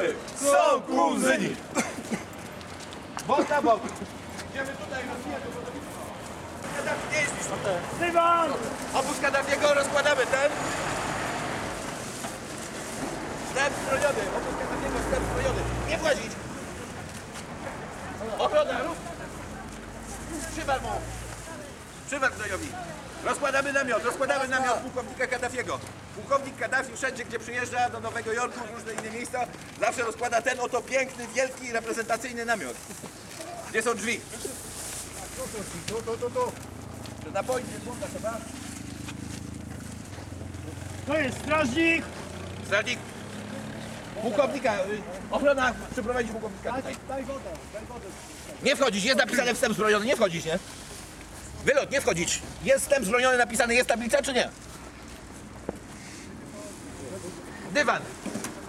Chłopy są kuzyni! Bok na bok! Idziemy tutaj na Kaddafi nie jest niż... Zywan! Obóz Kaddafiego rozkładamy, ten? Step strojony, obóz Kaddafiego, step strojony. Nie włazić! Ochrona, rób! Przywarł mu! Przywarł strojowi! Rozkładamy namiot, rozkładamy namiot pułkownika Kaddafiego. Pułkownik Kaddafi wszędzie, gdzie przyjeżdża do Nowego Jorku, w różne inne miejsca, zawsze rozkłada ten oto piękny, wielki, reprezentacyjny namiot. Gdzie są drzwi? Tu, tu, tu, tu. Że na pońcie, bunda chyba. To jest strażnik! Strażnik. Pułkownika, y, ochrona, przyprowadzić pułkownika tutaj. Daj wodę, daj wodę. Nie wchodzić, jest napisane wstęp zbrojony, nie wchodzić, nie? Wylot, nie wchodzić. Jest wstęp zbrojony napisany, jest tablica czy nie? Dywan,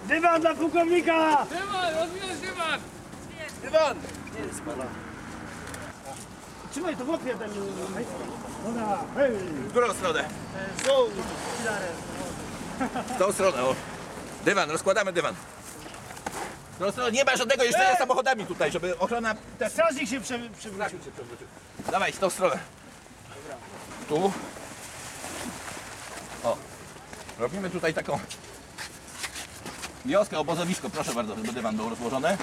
Dywan dla pułkownika! Dywan, rozwijaj dywan! dywan. Trzymaj to w łapie ten... Dobra, hej! W którą stronę? Są! W tą stronę, o. Dywan, rozkładamy dywan. Tą stronę, nie ma żadnego jeżdżenia samochodami tutaj, żeby ochrona. Strażnik się prze, przewrócił. Dawaj, w tą stronę. Tu. O. Robimy tutaj taką wioskę, obozowisko, proszę bardzo, żeby dywan był rozłożony.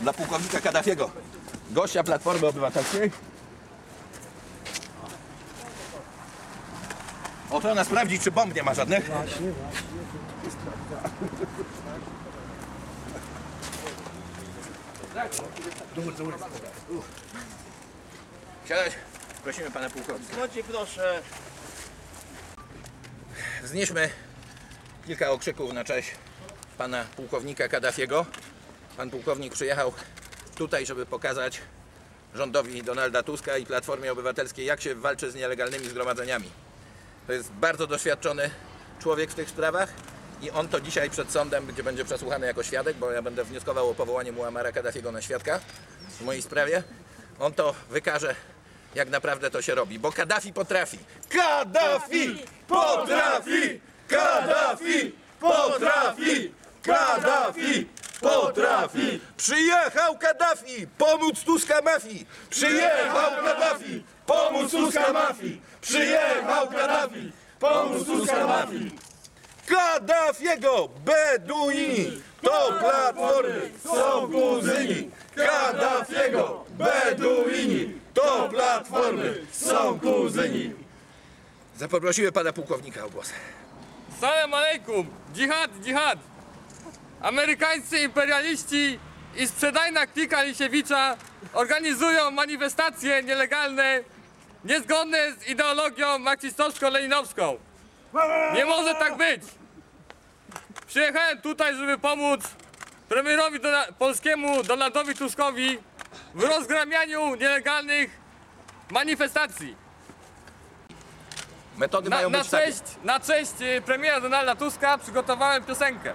Dla pułkownika Kaddafiego, gościa Platformy Obywatelskiej. Ochrona sprawdzić, czy bomb nie ma żadnych. Siadać. Prosimy pana pułkownika. Chodźcie proszę. Znieśmy kilka okrzyków na cześć pana pułkownika Kaddafiego. Pan pułkownik przyjechał tutaj, żeby pokazać rządowi Donalda Tuska i Platformie Obywatelskiej, jak się walczy z nielegalnymi zgromadzeniami. To jest bardzo doświadczony człowiek w tych sprawach i on to dzisiaj przed sądem, gdzie będzie przesłuchany jako świadek, bo ja będę wnioskował o powołanie Muamara Kaddafiego na świadka w mojej sprawie. On to wykaże, jak naprawdę to się robi, bo Kaddafi potrafi. Kaddafi potrafi! Kaddafi potrafi! Kaddafi potrafi! Przyjechał Kaddafi pomóc Tuska mafii! Przyjechał Kaddafi pomóc Tuska mafii! Przyjechał Kaddafi pomóc Tuska mafii! Kaddafiego Beduini to platformy są kuzyni! Kaddafiego platformy są kuzyni! Zapoprosiłem pana pułkownika o głos. Salam alejkum! Dżihad, dżihad! Amerykańscy imperialiści i sprzedajna klika Lisiewicza organizują manifestacje nielegalne, niezgodne z ideologią marksistowsko-leninowską. Nie może tak być! Przyjechałem tutaj, żeby pomóc premierowi Dona- polskiemu Donaldowi Tuskowi w rozgramianiu nielegalnych manifestacji. Metody Na, mają na być takie. cześć, na cześć y, premiera Donalda Tuska przygotowałem piosenkę.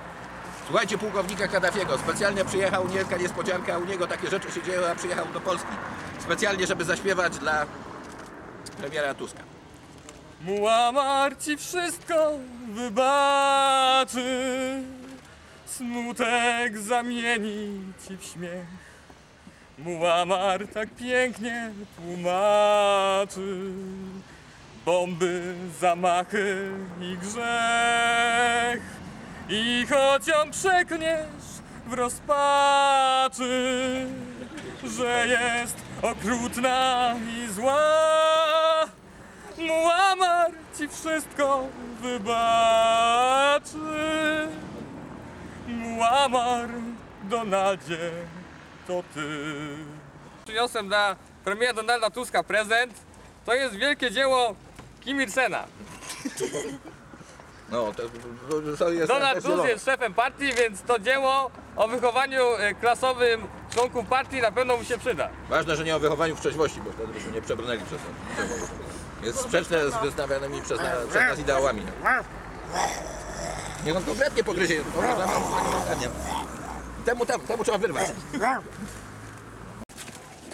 Słuchajcie pułkownika Kaddafiego. Specjalnie przyjechał, wielka niespodzianka, u niego takie rzeczy się dzieją, a przyjechał do Polski. Specjalnie, żeby zaśpiewać dla premiera Tuska. Muammar ci wszystko wybaczy, smutek zamieni ci w śmiech. Muammar tak pięknie tłumaczy, bomby, zamachy i grzech. I choć ją przeklniesz w rozpaczy, że jest okrutna i zła, Muammar ci wszystko wybaczy. Muammar, Donaldzie, to ty. Przyniosłem dla premiera Donalda Tuska prezent. To jest wielkie dzieło Kim Il-sena. No, to, to, to jest Donald Tusk jest szefem partii, więc to dzieło o wychowaniu e, klasowym członków partii na pewno mu się przyda. Ważne, że nie o wychowaniu w trzeźwości, bo wtedy byśmy nie przebrnęli przez to. Jest sprzeczne z wystawianymi przez, na, przez nas ideałami. Niech on kompletnie pogryzie. Temu, temu, temu trzeba wyrwać.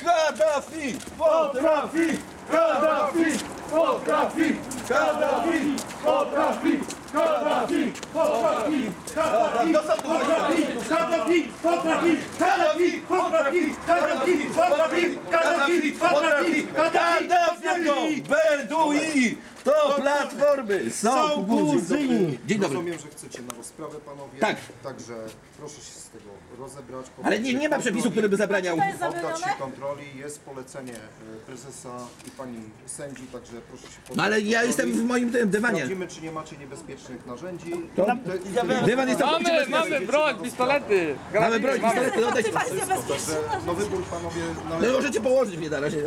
Kaddafi potrafi! Kaddafi potrafi! Kaddafi potrafi! Kaddafi potrafi! Kaddafi potrafi! Kaddafi, potrafi, Kaddafi, potrafi, Kaddafi, potrafi, Kaddafi, potrafi, Kaddafi, Kaddafi Berdui to platformy są kuzyni. Dzień dobry. Rozumiem, że chcecie na rozprawę panowie. Tak. Także proszę się z tego rozebrać. Ale nie, nie ma przepisu, który by zabraniał. To jest Oddać zabronione? się kontroli, jest polecenie e, prezesa i pani sędzi, także proszę się poddać No ale ja kontroli. jestem w moim tym dywanie. Sprawdzimy, czy nie macie niebezpiecznych narzędzi. To- Te- Dywan jest Mamy, całkowicie mamy bezpieczny. broń, pistolety. Mamy broń, pistolety, no. Państwo bezpieczne. No wybór panowie No należy. możecie położyć mnie na razie. nie?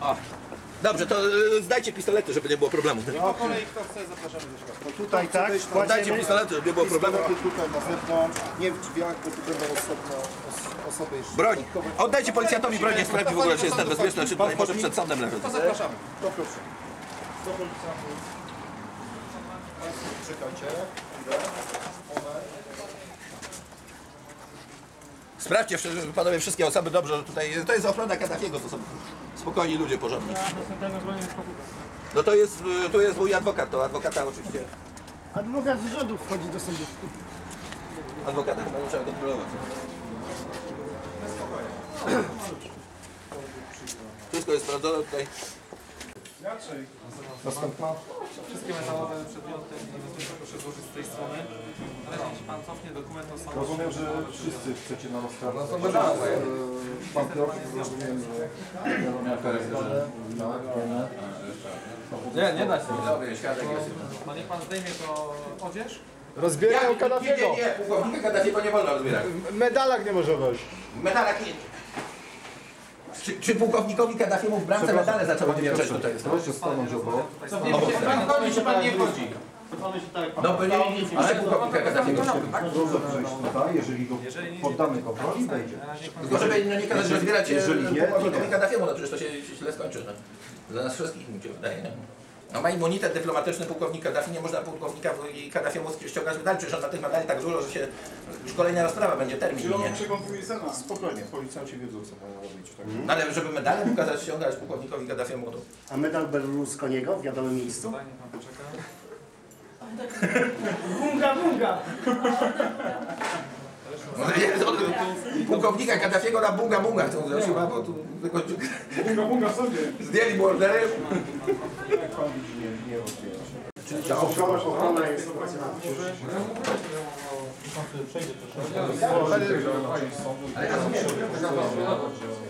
O. Dobrze, to y, zdajcie pistolety, żeby nie było problemu. Po kolei kto chce, zapraszamy do środka. Tutaj tak, Dajcie kładziemy. pistolety, żeby nie było problemu. Pistolety tutaj na zewnątrz, nie w drzwiach, bo tu będą osobno os- osoby jeszcze. Broń. Oddajcie policjantowi broń, niech sprawdzi w ogóle, czy jest ten bezpieczny, czy tutaj może przed sądem leży. To zapraszamy. To proszę. Do policjantów. Państwo czekajcie. Chwilę. Moment. Sprawdźcie wszyscy- panowie wszystkie osoby dobrze, że tutaj to jest ochrona Kaddafiego, to są spokojni ludzie, porządni. No to jest, y, tu jest mój adwokat, to adwokata oczywiście, Adwokat z rządu wchodzi do sądu. adwokata chyba trzeba kontrolować. Wszystko jest sprawdzone tutaj. Następna. Wszystkie metalowe przedmioty niebezpieczne proszę złożyć z tej strony. Ale jeśli pan cofnie dokument o samochodzie. Rozumiem, że wszyscy chcecie na rozprawę. No są Pan Piotr, rozumiem, że... Nie, nie da się. Dobry, świadek jest. No niech pan zdejmie to odzież. Rozbierają Nie, Kaddafiego. nie, nie, pułkownika Kaddafiego nie wolno rozbierać. Medalak nie może wejść. Medalak nie. Czy, czy pułkownikowi Kaddafiemu w bramce medale zaczęły wywierczać tutaj? Proszę stanąć obok. Pan chodzi, czy pan nie chodzi? No, bo nie, nie pułkownika Kaddafiego. Proszę przejść tutaj, jeżeli go poddamy kontroli, wejdzie. Tylko żeby no, nie kazać rozbierać Jeżeli nie, to pułkownikowi nie. Kaddafiemu, no przecież to się, się źle skończy. No. Dla nas wszystkich mi się wydaje. Nie? No ma immunitet dyplomatyczny pułkownik Kaddafi, nie można pułkownika i Kaddafiemu ściągać medali, przecież on na tych medali tak dużo, że się już kolejna rozprawa będzie termin. Nie? Spokojnie, policjanci wiedzą, co mają robić. Tak? No ale żeby medale pokazać ściągać pułkownikowi Kaddafiemu, to A medal Berlusconiego w wiadomym miejscu? Daj, niech pan poczeka. Bunga, bunga! No, nie, pułkownika Kaddafiego na bunga bunga chcą zrobić chyba, bo tu tylko Bunga, bunga w sądzie. zdjęli bordery. Jak pan widzi, nie, nie ochrona jest operacjonalna.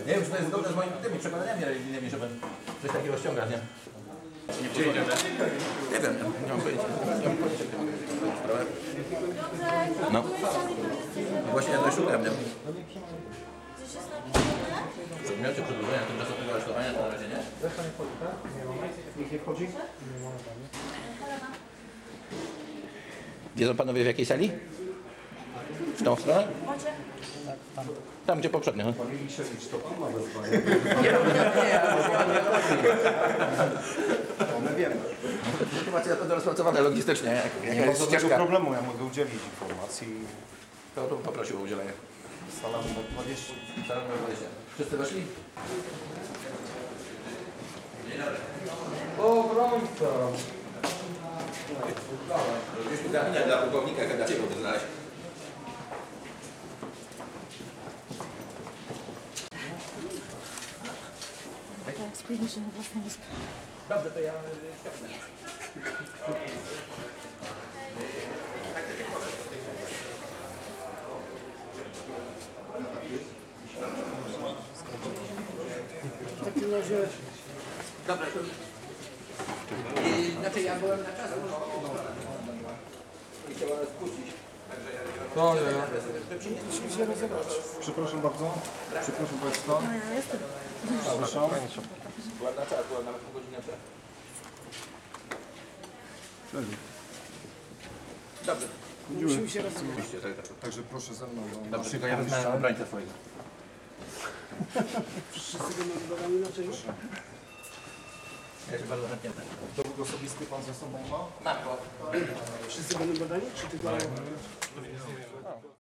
Nie wiem, czy to jest zgodne z moimi tymi przekonaniami religijnymi, żeby coś takiego ściągać, nie? Nie przyjdziemy. Nie wiem, nie pojęcia. Nie mam pojęcia, jak to jest sprawę. No. Właśnie ja to szukam, nie? W przedmiocie przedłużenia tymczasowego aresztowania to na razie nie. Wiedzą panowie w jakiej sali? W tą stronę? Tam, gdzie poprzednio. no. Panie Liszewicz, to pan ma wezwanie. To my wiemy. Sytuacja to rozpracowana logistycznie, jak, Nie jaka ma jest żadnego ścieżka. problemu, ja mogę udzielić informacji. To, to poprosił o udzielenie. Sala numer 20. Sala numer 20. Wszyscy weszli? Gdzieś tu gabinet dla pułkownika Kaddafiego by znaleźć. Się na własne wyspy. Dobrze, to ja... W takim razie Dobra, to... Znaczy ja byłem na czas. I chciałem spuścić. To nie. Przepraszam bardzo. Przepraszam Państwa. No. Przepraszam. Byłem na czas, byłem nawet pół godziny przed. Dobrze. musimy się rozumieć. Tak, tak. Także proszę ze mną do Dobrze, tylko ja wezmę komisarzy. obrońcę swojego. Wszyscy będą badani na czymś. Ja się bardzo chętnie tak. Dowód osobisty pan ze sobą ma? Tak. Wszyscy będą badani, czy tylko... Tak.